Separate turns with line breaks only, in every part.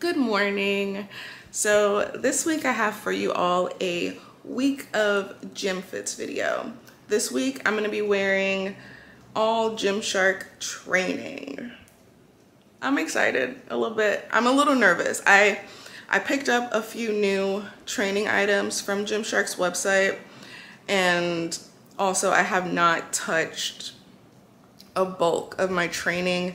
Good morning. So this week I have for you all a week of gym fits video. This week I'm gonna be wearing all Gymshark training. I'm excited a little bit. I'm a little nervous. I I picked up a few new training items from Gymshark's website and also I have not touched a bulk of my training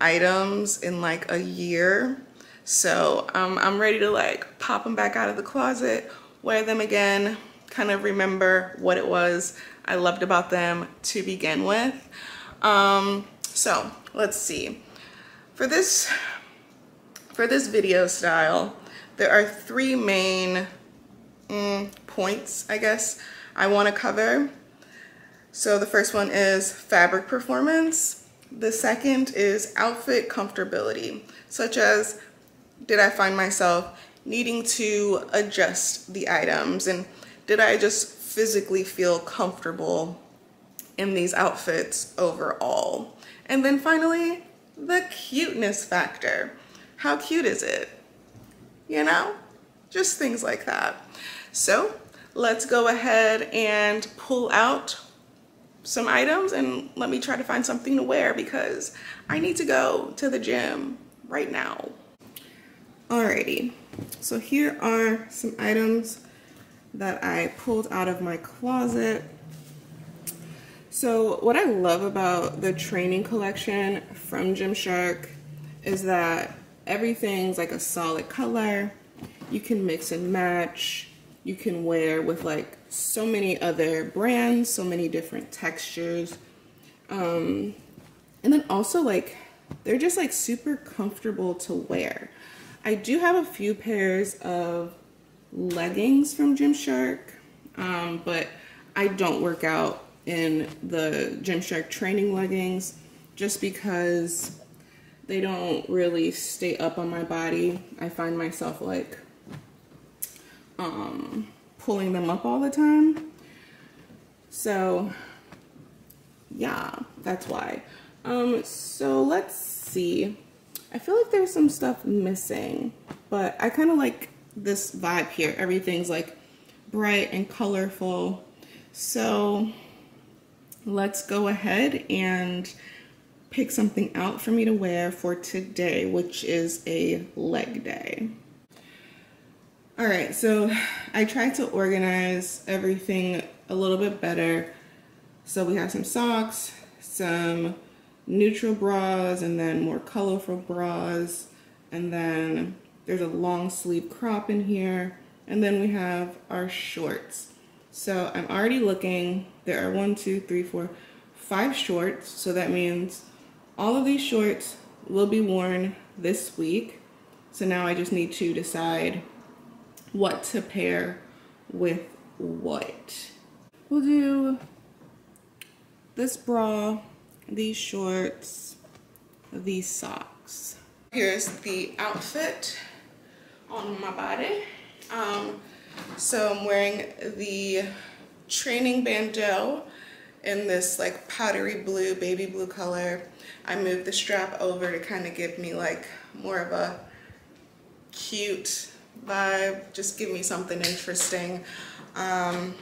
items in like a year. So um, I'm ready to like pop them back out of the closet, wear them again, kind of remember what it was I loved about them to begin with. Um, so let's see. For this, for this video style, there are three main mm, points, I guess, I want to cover. So the first one is fabric performance. The second is outfit comfortability, such as did I find myself needing to adjust the items and did I just physically feel comfortable in these outfits overall? And then finally, the cuteness factor. How cute is it? You know, just things like that. So let's go ahead and pull out some items and let me try to find something to wear because I need to go to the gym right now. Alrighty, so here are some items that I pulled out of my closet. So what I love about the training collection from Gymshark is that everything's like a solid color. You can mix and match. You can wear with like so many other brands, so many different textures. Um, and then also like, they're just like super comfortable to wear. I do have a few pairs of leggings from Gymshark, um, but I don't work out in the Gymshark training leggings just because they don't really stay up on my body. I find myself like um, pulling them up all the time. So yeah, that's why. Um, so let's see. I feel like there's some stuff missing, but I kind of like this vibe here. Everything's like bright and colorful. So let's go ahead and pick something out for me to wear for today, which is a leg day. All right, so I tried to organize everything a little bit better. So we have some socks, some neutral bras and then more colorful bras. And then there's a long sleeve crop in here. And then we have our shorts. So I'm already looking, there are one, two, three, four, five shorts. So that means all of these shorts will be worn this week. So now I just need to decide what to pair with what. We'll do this bra these shorts, these socks. Here's the outfit on my body. Um, so I'm wearing the training bandeau in this like powdery blue, baby blue color. I moved the strap over to kind of give me like more of a cute vibe, just give me something interesting. Um,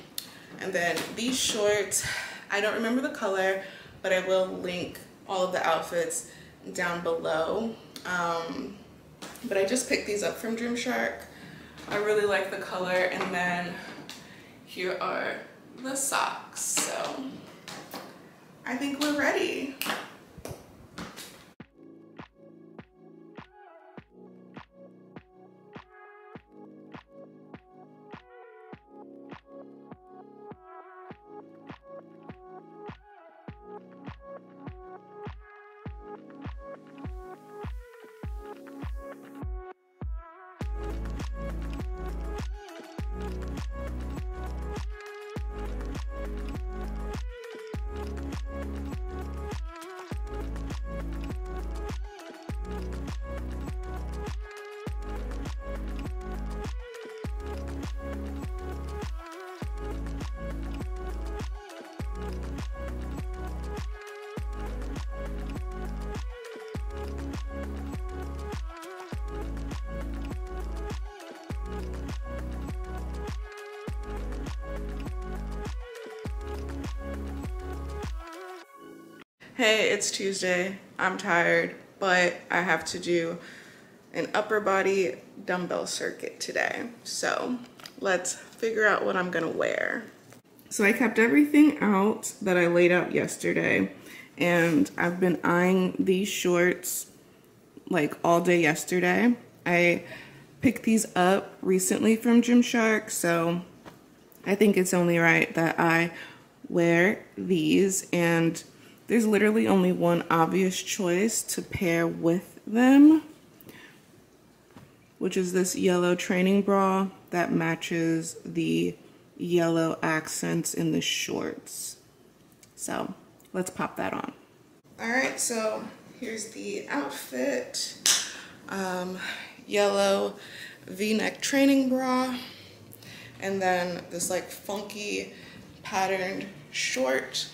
and then these shorts, I don't remember the color, but I will link all of the outfits down below. Um, but I just picked these up from Gymshark. I really like the color and then here are the socks. So I think we're ready. Hey, it's Tuesday, I'm tired, but I have to do an upper body dumbbell circuit today. So let's figure out what I'm gonna wear. So I kept everything out that I laid out yesterday and I've been eyeing these shorts like all day yesterday. I picked these up recently from Gymshark, so I think it's only right that I wear these and there's literally only one obvious choice to pair with them which is this yellow training bra that matches the yellow accents in the shorts. So let's pop that on. All right, so here's the outfit. Um, yellow v-neck training bra and then this like funky patterned short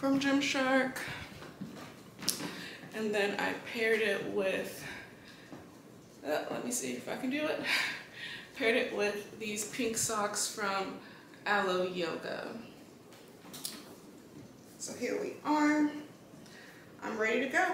from Gymshark. And then I paired it with uh, let me see if I can do it. Paired it with these pink socks from Alo Yoga. So here we are. I'm ready to go.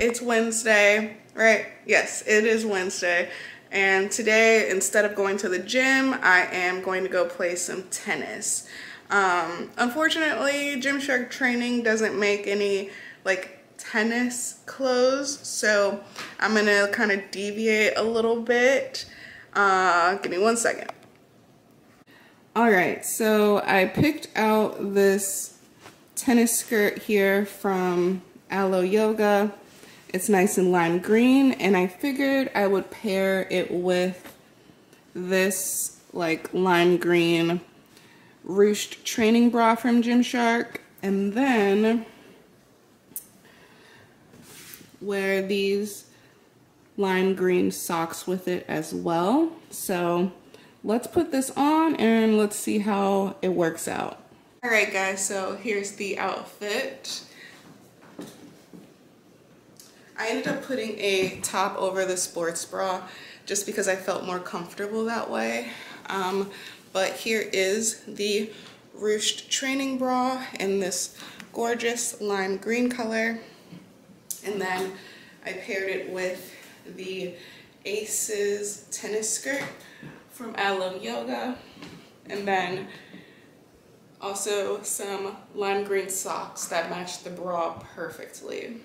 It's Wednesday, right? Yes, it is Wednesday. And today, instead of going to the gym, I am going to go play some tennis. Um, unfortunately, Gymshark training doesn't make any like tennis clothes, so I'm gonna kind of deviate a little bit. Uh, give me one second. All right, so I picked out this tennis skirt here from Alo Yoga. It's nice and lime green and I figured I would pair it with this like lime green ruched training bra from Gymshark and then wear these lime green socks with it as well. So let's put this on and let's see how it works out. All right guys, so here's the outfit. I ended up putting a top over the sports bra just because I felt more comfortable that way. Um, but here is the ruched training bra in this gorgeous lime green color. And then I paired it with the Aces tennis skirt from Alo Yoga. And then also some lime green socks that match the bra perfectly.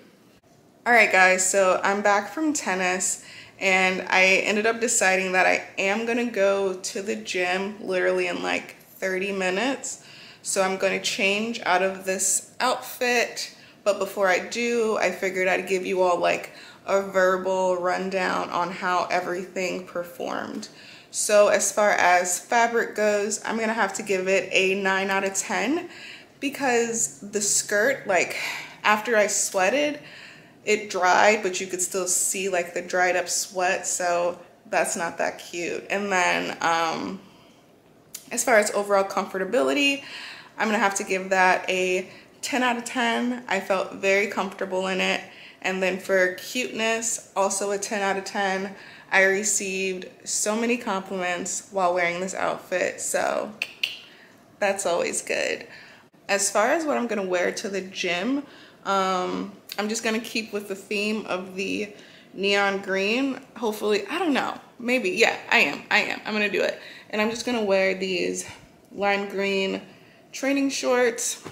All right guys, so I'm back from tennis and I ended up deciding that I am gonna go to the gym literally in like 30 minutes. So I'm gonna change out of this outfit, but before I do, I figured I'd give you all like a verbal rundown on how everything performed. So as far as fabric goes, I'm gonna have to give it a nine out of 10 because the skirt, like after I sweated, it dried, but you could still see like the dried up sweat. So that's not that cute. And then um, as far as overall comfortability, I'm gonna have to give that a 10 out of 10. I felt very comfortable in it. And then for cuteness, also a 10 out of 10. I received so many compliments while wearing this outfit, so that's always good. As far as what I'm gonna wear to the gym, um, I'm just gonna keep with the theme of the neon green. Hopefully, I don't know, maybe, yeah, I am, I am, I'm gonna do it. And I'm just gonna wear these lime green training shorts.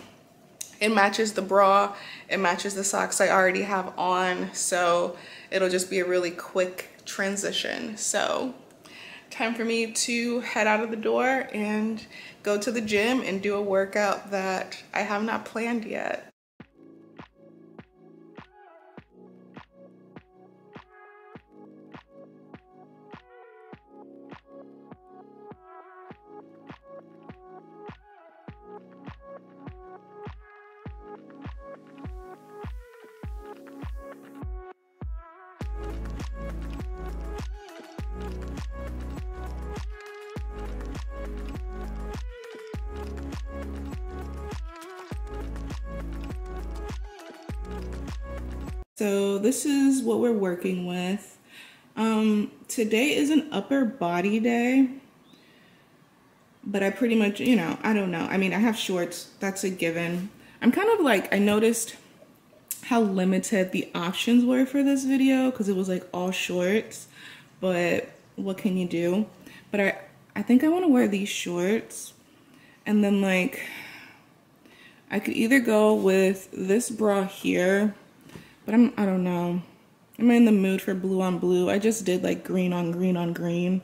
It matches the bra, it matches the socks I already have on, so it'll just be a really quick transition. So time for me to head out of the door and go to the gym and do a workout that I have not planned yet. So this is what we're working with. Um, today is an upper body day, but I pretty much, you know, I don't know. I mean, I have shorts, that's a given. I'm kind of like, I noticed how limited the options were for this video because it was like all shorts, but what can you do? But I, I think I want to wear these shorts and then like, I could either go with this bra here, but I'm, I don't know. I'm in the mood for blue on blue. I just did like green on green on green.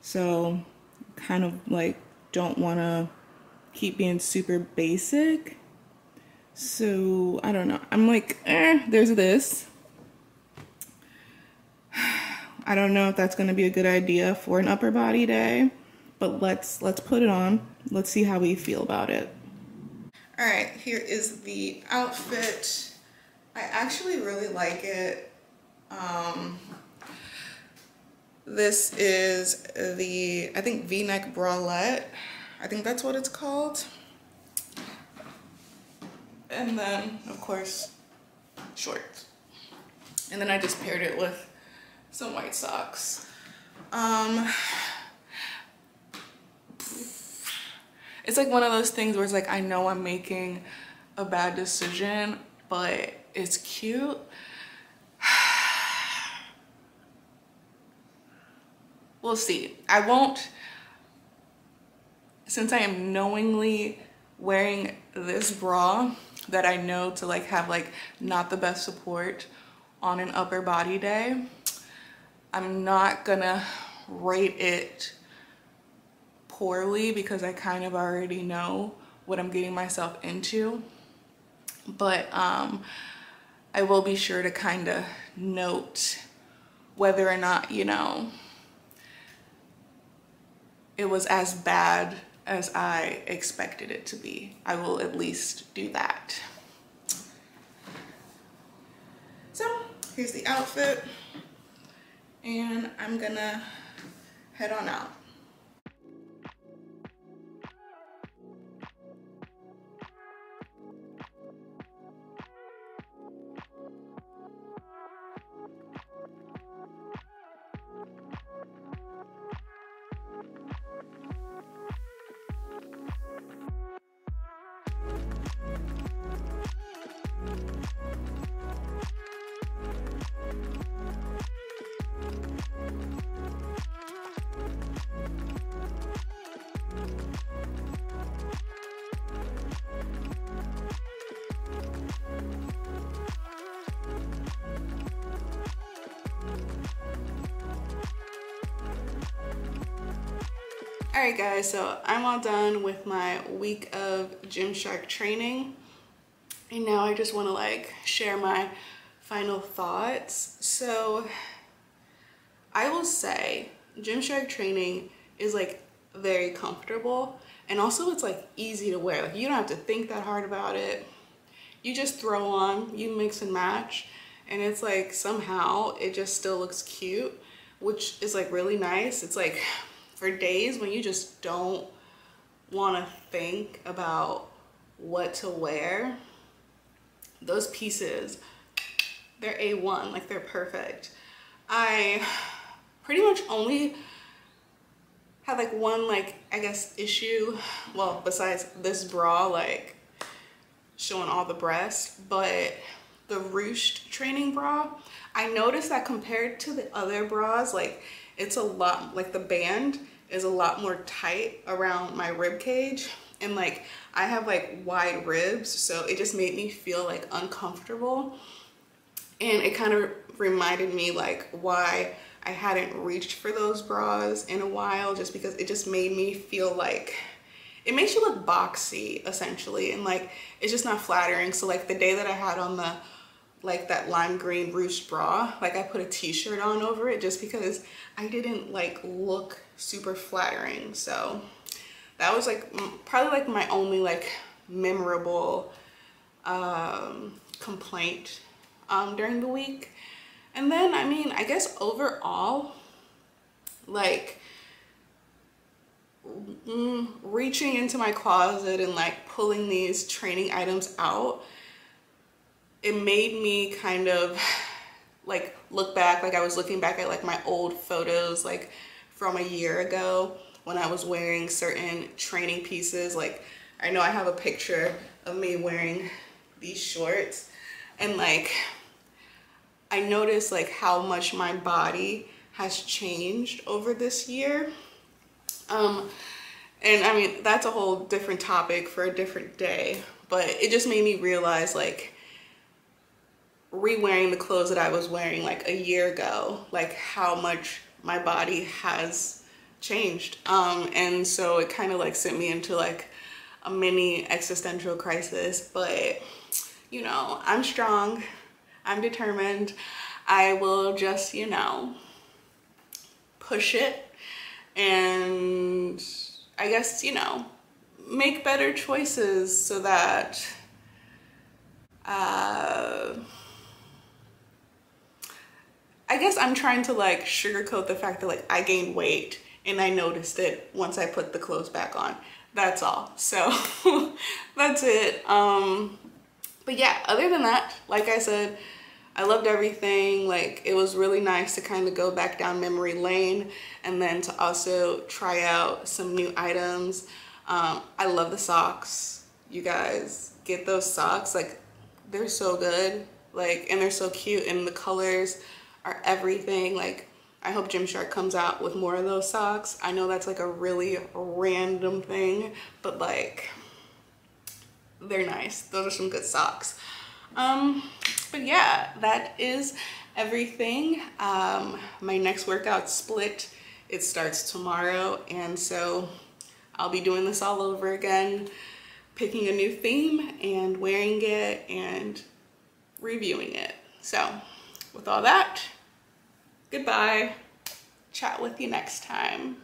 So kind of like don't want to keep being super basic. So I don't know. I'm like, eh, there's this. I don't know if that's going to be a good idea for an upper body day, but let's let's put it on. Let's see how we feel about it. All right, here is the outfit. I actually really like it. Um, this is the, I think V-neck bralette. I think that's what it's called. And then, of course, shorts. And then I just paired it with some white socks. Um, it's like one of those things where it's like, I know I'm making a bad decision, but it's cute. we'll see. I won't, since I am knowingly wearing this bra that I know to like have like not the best support on an upper body day, I'm not gonna rate it poorly because I kind of already know what I'm getting myself into. But um, I will be sure to kind of note whether or not, you know, it was as bad as I expected it to be. I will at least do that. So here's the outfit and I'm gonna head on out. All right guys, so I'm all done with my week of Gymshark training. And now I just wanna like share my final thoughts. So I will say Gymshark training is like very comfortable and also it's like easy to wear. Like you don't have to think that hard about it. You just throw on, you mix and match and it's like somehow it just still looks cute, which is like really nice. It's like for days when you just don't want to think about what to wear, those pieces, they're A1, like they're perfect. I pretty much only had like one like, I guess issue, well, besides this bra, like showing all the breasts, but the ruched training bra, I noticed that compared to the other bras, like it's a lot, like the band is a lot more tight around my rib cage. And like I have like wide ribs so it just made me feel like uncomfortable. And it kind of reminded me like why I hadn't reached for those bras in a while just because it just made me feel like it makes you look boxy essentially. And like it's just not flattering. So like the day that I had on the like that lime green ruched bra like I put a t-shirt on over it just because I didn't like look super flattering. So that was like probably like my only like memorable um, complaint um, during the week. And then I mean I guess overall like mm, reaching into my closet and like pulling these training items out it made me kind of like look back like I was looking back at like my old photos like from a year ago when I was wearing certain training pieces. Like I know I have a picture of me wearing these shorts and like I noticed like how much my body has changed over this year. Um and I mean that's a whole different topic for a different day but it just made me realize like re-wearing the clothes that I was wearing like a year ago, like how much my body has changed. Um, and so it kind of like sent me into like a mini existential crisis, but you know, I'm strong, I'm determined. I will just, you know, push it and I guess, you know, make better choices so that uh, I guess I'm trying to like sugarcoat the fact that like I gained weight and I noticed it once I put the clothes back on. That's all. So that's it. Um, but yeah, other than that, like I said, I loved everything. Like it was really nice to kind of go back down memory lane and then to also try out some new items. Um, I love the socks. You guys get those socks. Like they're so good. Like, and they're so cute and the colors are everything. Like, I hope Gymshark comes out with more of those socks. I know that's like a really random thing, but like, they're nice. Those are some good socks. Um, but yeah, that is everything. Um, my next workout split, it starts tomorrow. And so I'll be doing this all over again, picking a new theme and wearing it and reviewing it. So with all that, goodbye. Chat with you next time.